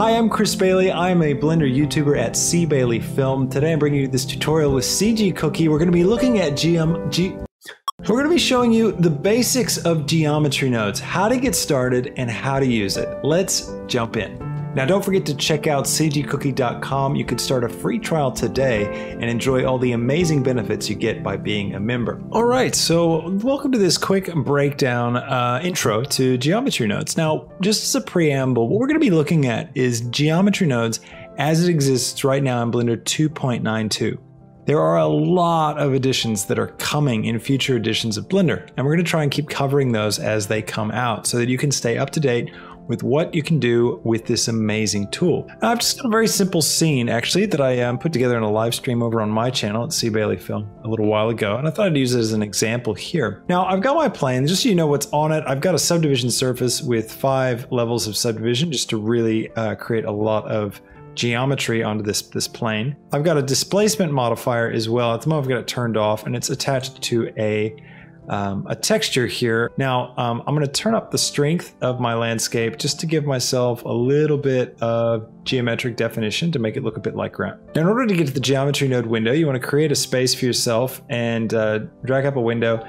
Hi, I'm Chris Bailey. I'm a Blender YouTuber at C Bailey Film. Today I'm bringing you this tutorial with CG Cookie. We're going to be looking at GM, G, we're going to be showing you the basics of geometry nodes, how to get started and how to use it. Let's jump in. Now don't forget to check out cgcookie.com. You could start a free trial today and enjoy all the amazing benefits you get by being a member. All right, so welcome to this quick breakdown uh, intro to geometry nodes. Now, just as a preamble, what we're going to be looking at is geometry nodes as it exists right now in Blender 2.92. There are a lot of additions that are coming in future editions of Blender, and we're going to try and keep covering those as they come out so that you can stay up to date with what you can do with this amazing tool. I've just got a very simple scene actually that I um, put together in a live stream over on my channel at C Bailey Film a little while ago, and I thought I'd use it as an example here. Now I've got my plane, just so you know what's on it. I've got a subdivision surface with five levels of subdivision just to really uh, create a lot of geometry onto this, this plane. I've got a displacement modifier as well. At the moment I've got it turned off and it's attached to a um, a texture here. Now um, I'm going to turn up the strength of my landscape just to give myself a little bit of geometric definition to make it look a bit like ground. Now in order to get to the geometry node window, you want to create a space for yourself and uh, drag up a window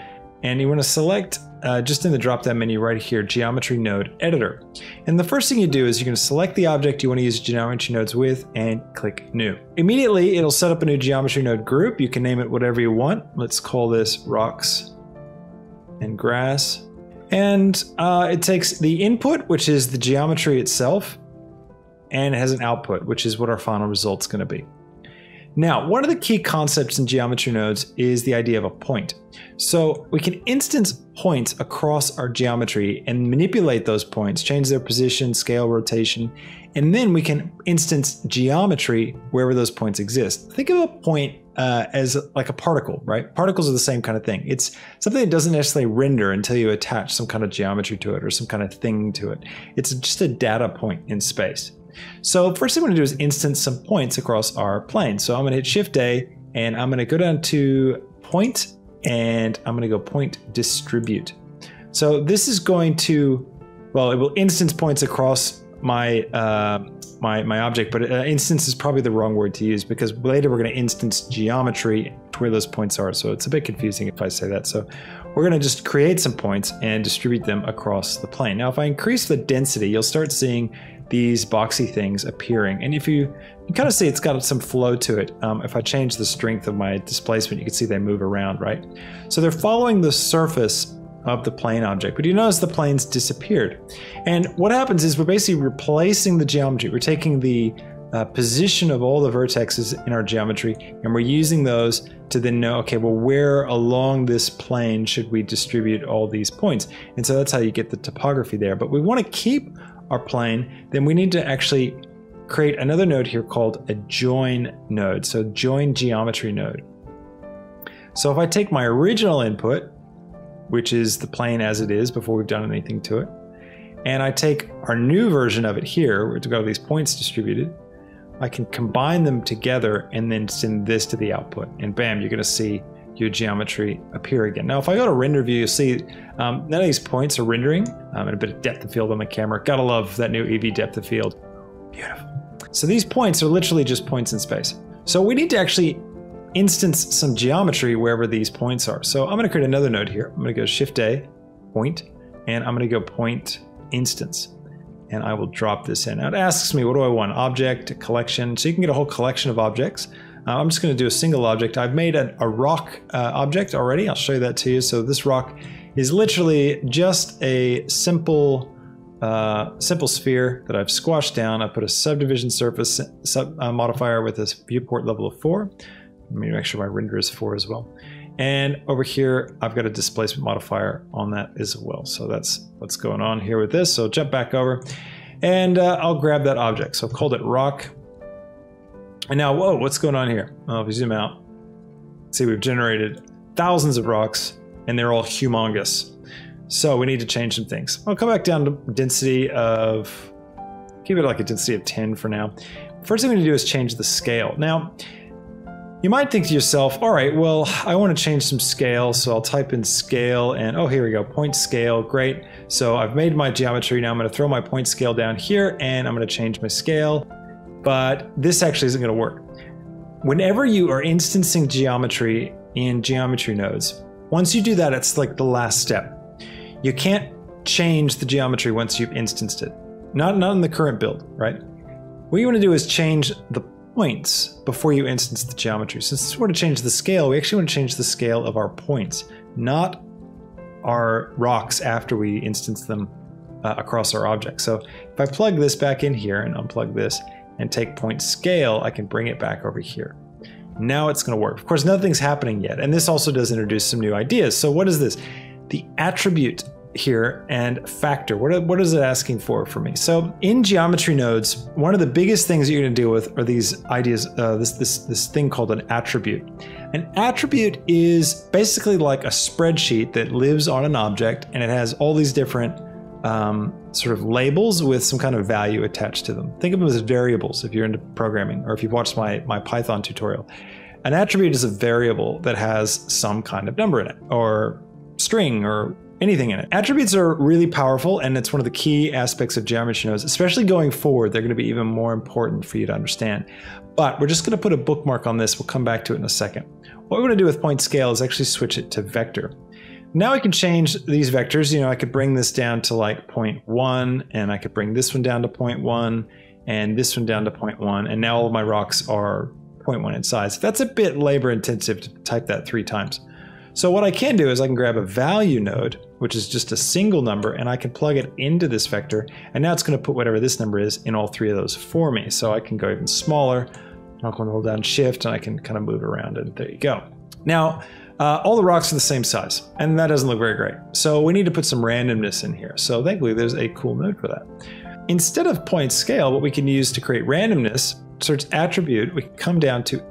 and you want to select uh, just in the drop down menu right here, Geometry Node Editor. And the first thing you do is you're going to select the object you want to use geometry nodes with and click New. Immediately, it'll set up a new geometry node group. You can name it whatever you want. Let's call this Rocks and grass. And uh, it takes the input, which is the geometry itself, and it has an output, which is what our final result's going to be. Now, one of the key concepts in geometry nodes is the idea of a point. So we can instance points across our geometry and manipulate those points, change their position, scale, rotation, and then we can instance geometry wherever those points exist. Think of a point uh, as like a particle, right? Particles are the same kind of thing. It's something that doesn't necessarily render until you attach some kind of geometry to it or some kind of thing to it. It's just a data point in space. So first thing I'm to do is instance some points across our plane. So I'm going to hit Shift A and I'm going to go down to point and I'm going to go point distribute. So this is going to, well, it will instance points across my uh, my, my object, but uh, instance is probably the wrong word to use because later we're going to instance geometry to where those points are. So it's a bit confusing if I say that. So we're going to just create some points and distribute them across the plane. Now, if I increase the density, you'll start seeing these boxy things appearing. And if you, you kind of see it's got some flow to it. Um, if I change the strength of my displacement, you can see they move around, right? So they're following the surface of the plane object. But you notice the planes disappeared. And what happens is we're basically replacing the geometry. We're taking the uh, position of all the vertexes in our geometry and we're using those to then know, okay, well, where along this plane should we distribute all these points? And so that's how you get the topography there. But we want to keep our plane, then we need to actually create another node here called a join node. So join geometry node. So if I take my original input, which is the plane as it is before we've done anything to it. And I take our new version of it here, where got all these points distributed. I can combine them together and then send this to the output. And bam, you're going to see your geometry appear again. Now, if I go to render view, you'll see um, none of these points are rendering um, and a bit of depth of field on the camera. Gotta love that new EEVEE depth of field. Beautiful. So these points are literally just points in space. So we need to actually instance some geometry wherever these points are. So I'm going to create another node here. I'm going to go Shift A, point, and I'm going to go point instance. And I will drop this in. Now it asks me, what do I want? Object, collection. So you can get a whole collection of objects. Uh, I'm just going to do a single object. I've made a, a rock uh, object already. I'll show you that to you. So this rock is literally just a simple uh, simple sphere that I've squashed down. I put a subdivision surface sub, uh, modifier with this viewport level of 4. Let me make sure my render is 4 as well. And over here, I've got a displacement modifier on that as well. So that's what's going on here with this. So jump back over and uh, I'll grab that object. So I've called it rock. And now, whoa, what's going on here? Well, if you zoom out, see we've generated thousands of rocks and they're all humongous. So we need to change some things. I'll come back down to density of, keep it like a density of 10 for now. First thing we need to do is change the scale. Now, You might think to yourself, all right, well, I want to change some scale, so I'll type in scale and oh, here we go, point scale, great. So I've made my geometry, now I'm going to throw my point scale down here and I'm going to change my scale, but this actually isn't going to work. Whenever you are instancing geometry in geometry nodes, once you do that, it's like the last step. You can't change the geometry once you've instanced it. Not, not in the current build, right? What you want to do is change the points before you instance the geometry. Since we want to change the scale, we actually want to change the scale of our points, not our rocks after we instance them uh, across our object. So if I plug this back in here and unplug this and take point scale, I can bring it back over here. Now it's going to work. Of course, nothing's happening yet. And this also does introduce some new ideas. So what is this? The attribute here and factor. What, what is it asking for for me? So in geometry nodes, one of the biggest things that you're going to deal with are these ideas, uh, this, this, this thing called an attribute. An attribute is basically like a spreadsheet that lives on an object and it has all these different um, sort of labels with some kind of value attached to them. Think of them as variables if you're into programming or if you've watched my, my Python tutorial. An attribute is a variable that has some kind of number in it or string or anything in it. Attributes are really powerful and it's one of the key aspects of geometry nodes, especially going forward, they're going to be even more important for you to understand. But we're just going to put a bookmark on this. We'll come back to it in a second. What we're going to do with point scale is actually switch it to vector. Now I can change these vectors. You know, I could bring this down to like 0.1 and I could bring this one down to 0.1 and this one down to 0.1. And now all of my rocks are 0.1 in size. That's a bit labor intensive to type that three times. So what I can do is I can grab a value node, which is just a single number, and I can plug it into this vector. And now it's going to put whatever this number is in all three of those for me. So I can go even smaller. I'll hold down shift and I can kind of move around and there you go. Now, uh, all the rocks are the same size, and that doesn't look very great. So we need to put some randomness in here. So thankfully there's a cool node for that. Instead of point scale, what we can use to create randomness, search attribute, we can come down to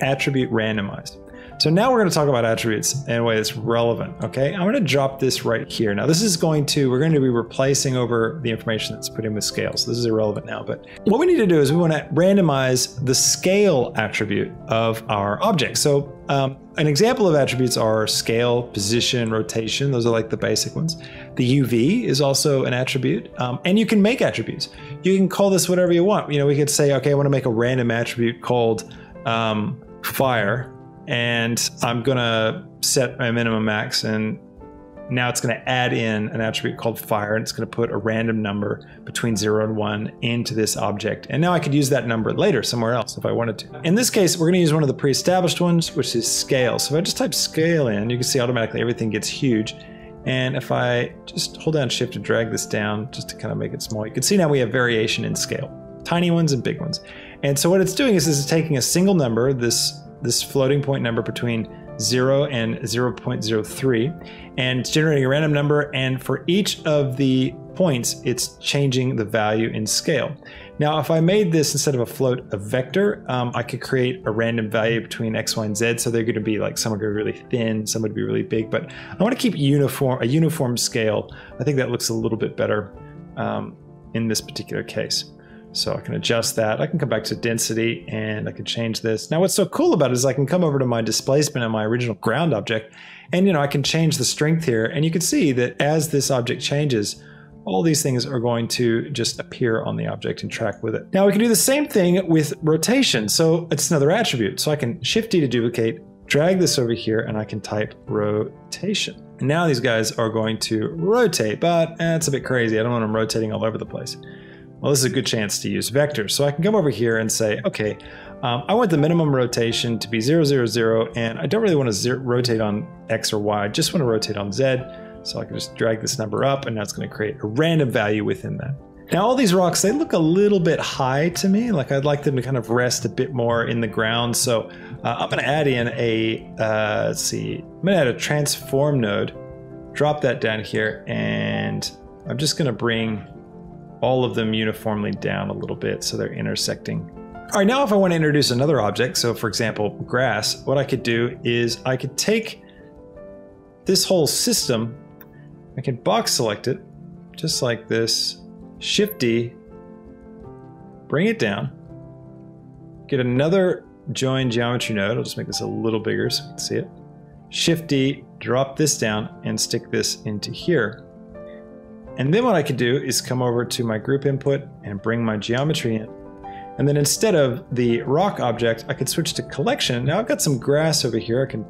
attribute randomized. So now we're going to talk about attributes in a way that's relevant, okay? I'm going to drop this right here. Now this is going to, we're going to be replacing over the information that's put in with scale. So this is irrelevant now, but what we need to do is we want to randomize the scale attribute of our object. So um, an example of attributes are scale, position, rotation. Those are like the basic ones. The UV is also an attribute, um, and you can make attributes. You can call this whatever you want. You know, we could say, okay, I want to make a random attribute called um, fire, and I'm gonna set my minimum max and now it's to add in an attribute called fire and it's to put a random number between 0 and 1 into this object. And now I could use that number later somewhere else if I wanted to. In this case, we're to use one of the pre-established ones, which is scale. So if I just type scale in, you can see automatically everything gets huge. And if I just hold down shift to drag this down just to kind of make it small, you can see now we have variation in scale. Tiny ones and big ones. And so what it's doing is, is it's taking a single number, this this floating point number between 0 and 0.03 and it's generating a random number and for each of the points it's changing the value in scale. Now if I made this instead of a float a vector um, I could create a random value between x, y, and z so they're going to be like some to be really thin some would be really big but I want to keep uniform a uniform scale. I think that looks a little bit better um, in this particular case. So I can adjust that. I can come back to density and I can change this. Now what's so cool about it is I can come over to my displacement and my original ground object and you know I can change the strength here and you can see that as this object changes all these things are going to just appear on the object and track with it. Now we can do the same thing with rotation. So it's another attribute. So I can shift D to duplicate, drag this over here and I can type rotation. And now these guys are going to rotate, but eh, it's a bit crazy. I don't want them rotating all over the place. Well, this is a good chance to use vectors. So I can come over here and say, okay, um, I want the minimum rotation to be 0, 0, 0, and I don't really want to rotate on X or Y, I just want to rotate on Z. So I can just drag this number up and now it's going to create a random value within that. Now all these rocks, they look a little bit high to me. Like I'd like them to kind of rest a bit more in the ground. So uh, I'm going to add in a, uh, let's see, I'm going to add a transform node, drop that down here, and I'm just going to bring all of them uniformly down a little bit so they're intersecting. All right, now if I want to introduce another object, so for example, grass, what I could do is I could take this whole system, I can box select it, just like this, Shift D, bring it down, get another join geometry node. I'll just make this a little bigger so you can see it. Shift D, drop this down and stick this into here. And then what I could do is come over to my group input and bring my geometry in. And then instead of the rock object, I could switch to collection. Now I've got some grass over here. I can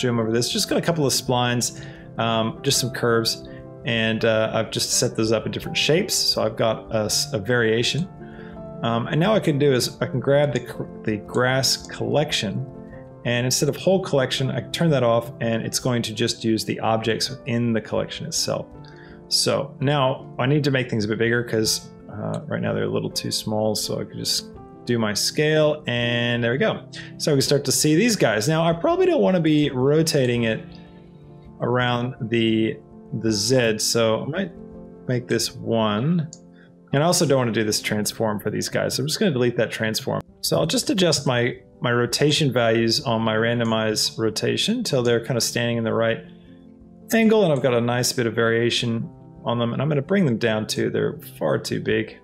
zoom over this. Just got a couple of splines, um, just some curves. And uh, I've just set those up in different shapes. So I've got a, a variation. Um, and now I can do is I can grab the, the grass collection and instead of whole collection, I turn that off and it's going to just use the objects in the collection itself. So now I need to make things a bit bigger because uh, right now they're a little too small. So I could just do my scale and there we go. So we start to see these guys. Now I probably don't want to be rotating it around the, the Z. So I might make this one. And I also don't want to do this transform for these guys. So I'm just going to delete that transform. So I'll just adjust my, my rotation values on my randomized rotation until they're kind of standing in the right angle and I've got a nice bit of variation on them and I'm going to bring them down too. They're far too big.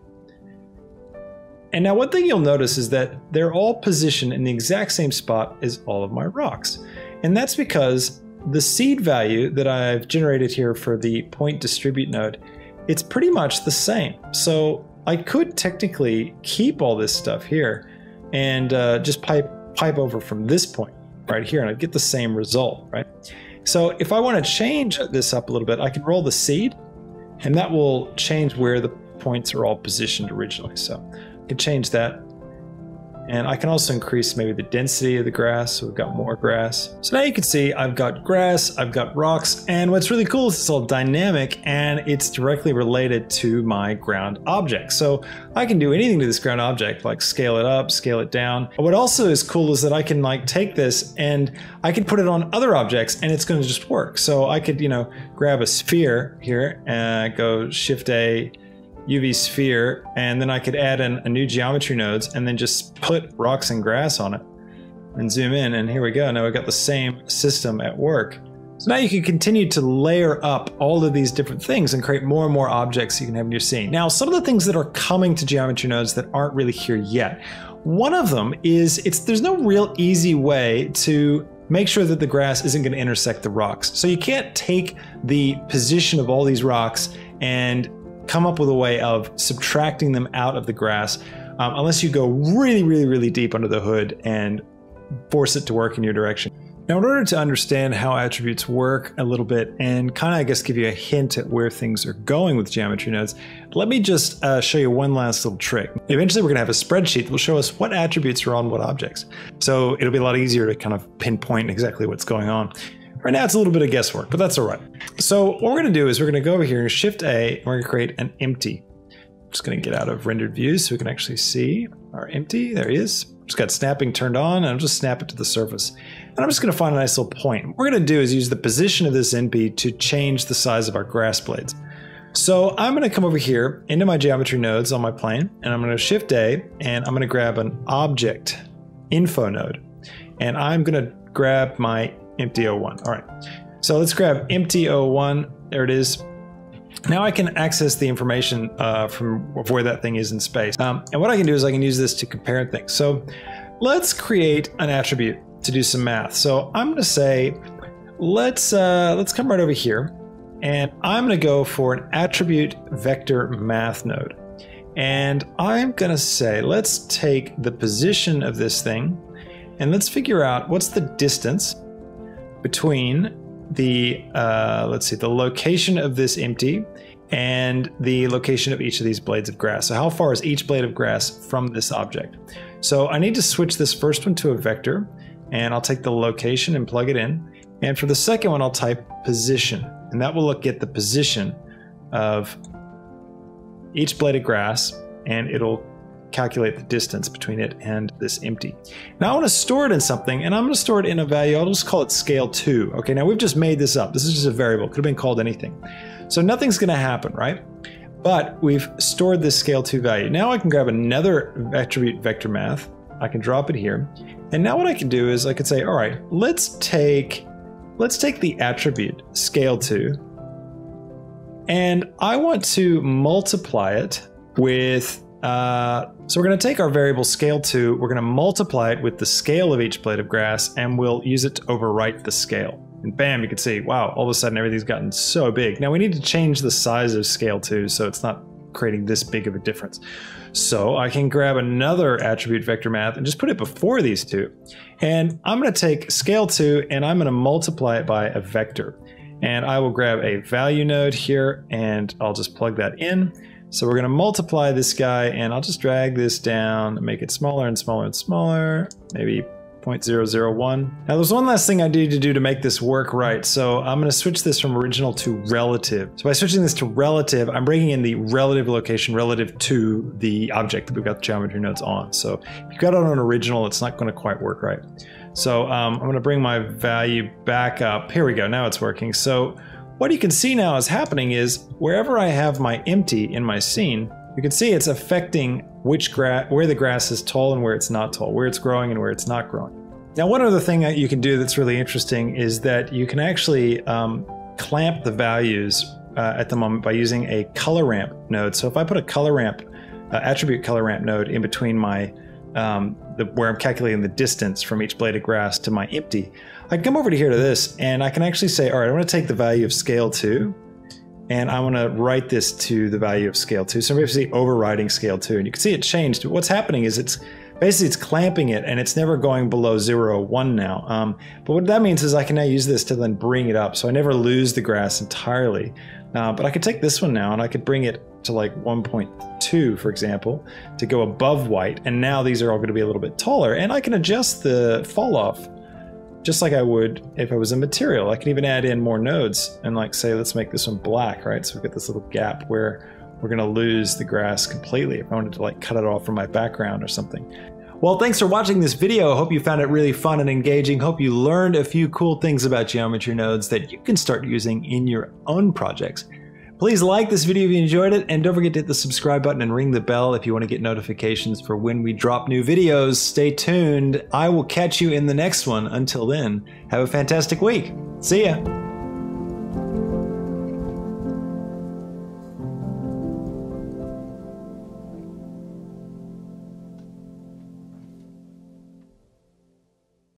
And now one thing you'll notice is that they're all positioned in the exact same spot as all of my rocks. And that's because the seed value that I've generated here for the point distribute node, it's pretty much the same. So I could technically keep all this stuff here and uh, just pipe pipe over from this point right here and I'd get the same result, right? So if I want to change this up a little bit, I can roll the seed and that will change where the points are all positioned originally. So I can change that and I can also increase maybe the density of the grass, so we've got more grass. So now you can see I've got grass, I've got rocks, and what's really cool is it's all dynamic and it's directly related to my ground object. So I can do anything to this ground object, like scale it up, scale it down. What also is cool is that I can like take this and I can put it on other objects and it's gonna just work. So I could, you know, grab a sphere here and go Shift A, UV sphere, and then I could add in a new geometry nodes and then just put rocks and grass on it and zoom in. And here we go. Now we've got the same system at work. So now you can continue to layer up all of these different things and create more and more objects you can have in your scene. Now, some of the things that are coming to geometry nodes that aren't really here yet. One of them is it's there's no real easy way to make sure that the grass isn't going to intersect the rocks. So you can't take the position of all these rocks and come up with a way of subtracting them out of the grass um, unless you go really, really, really deep under the hood and force it to work in your direction. Now, in order to understand how attributes work a little bit and kind of, I guess, give you a hint at where things are going with geometry nodes, let me just uh, show you one last little trick. Eventually, we're going to have a spreadsheet that will show us what attributes are on what objects. So it'll be a lot easier to kind of pinpoint exactly what's going on. Right now it's a little bit of guesswork, but that's all right. So what we're going to do is we're going to go over here and Shift A, and we're to create an empty. I'm just going to get out of rendered views so we can actually see our empty. There he is. Just got snapping turned on, and I'll just snap it to the surface. And I'm just going to find a nice little point. What we're going to do is use the position of this empty to change the size of our grass blades. So I'm going to come over here into my geometry nodes on my plane, and I'm going to Shift A, and I'm going to grab an object info node. And I'm going to grab my empty O1. All right. So let's grab empty O1. There it is. Now I can access the information uh, from where that thing is in space. Um, and what I can do is I can use this to compare things. So let's create an attribute to do some math. So I'm going to say, let's uh, let's come right over here, and I'm going to go for an attribute vector math node. And I'm going to say, let's take the position of this thing, and let's figure out what's the distance between the, uh, let's see, the location of this empty and the location of each of these blades of grass. So how far is each blade of grass from this object? So I need to switch this first one to a vector and I'll take the location and plug it in. And for the second one, I'll type position and that will look at the position of each blade of grass and it'll calculate the distance between it and this empty. Now I want to store it in something and I'm going to store it in a value. I'll just call it scale 2. Okay, now we've just made this up. This is just a variable. Could have been called anything. So nothing's going to happen, right? But we've stored this scale 2 value. Now I can grab another attribute vector math. I can drop it here. And now what I can do is I could say, all right, let's take let's take the attribute scale 2 and I want to multiply it with uh, so we're going to take our variable scale 2, we're going to multiply it with the scale of each blade of grass, and we'll use it to overwrite the scale. And bam, you can see, wow, all of a sudden everything's gotten so big. Now we need to change the size of scale 2 so it's not creating this big of a difference. So I can grab another attribute vector math and just put it before these two. And I'm going to take scale 2 and I'm going to multiply it by a vector. And I will grab a value node here and I'll just plug that in. So we're going to multiply this guy and I'll just drag this down, make it smaller and smaller and smaller, maybe 0.001. Now there's one last thing I need to do to make this work right. So I'm going to switch this from original to relative. So by switching this to relative, I'm bringing in the relative location relative to the object that we've got the geometry nodes on. So if you've got it on original, it's not going to quite work right. So um, I'm going to bring my value back up. Here we go. Now it's working. So what you can see now is happening is wherever I have my empty in my scene, you can see it's affecting which where the grass is tall and where it's not tall, where it's growing and where it's not growing. Now, one other thing that you can do that's really interesting is that you can actually um, clamp the values uh, at the moment by using a color ramp node. So if I put a color ramp, uh, attribute color ramp node in between my um, the, where I'm calculating the distance from each blade of grass to my empty, I come over to here to this and I can actually say, all right, I want to take the value of scale 2 and I want to write this to the value of scale 2. So I'm basically overriding scale 2 and you can see it changed. What's happening is it's basically it's clamping it and it's never going below 0 1 now. Um, but what that means is I can now use this to then bring it up. So I never lose the grass entirely. Uh, but I could take this one now and I could bring it to like 1.2, for example, to go above white. And now these are all going to be a little bit taller. And I can adjust the fall off just like I would if I was a material. I can even add in more nodes and like say, let's make this one black, right? So we've got this little gap where we're gonna lose the grass completely if I wanted to like cut it off from my background or something. Well, thanks for watching this video. I hope you found it really fun and engaging. Hope you learned a few cool things about geometry nodes that you can start using in your own projects. Please like this video if you enjoyed it, and don't forget to hit the subscribe button and ring the bell if you want to get notifications for when we drop new videos. Stay tuned. I will catch you in the next one. Until then, have a fantastic week. See ya.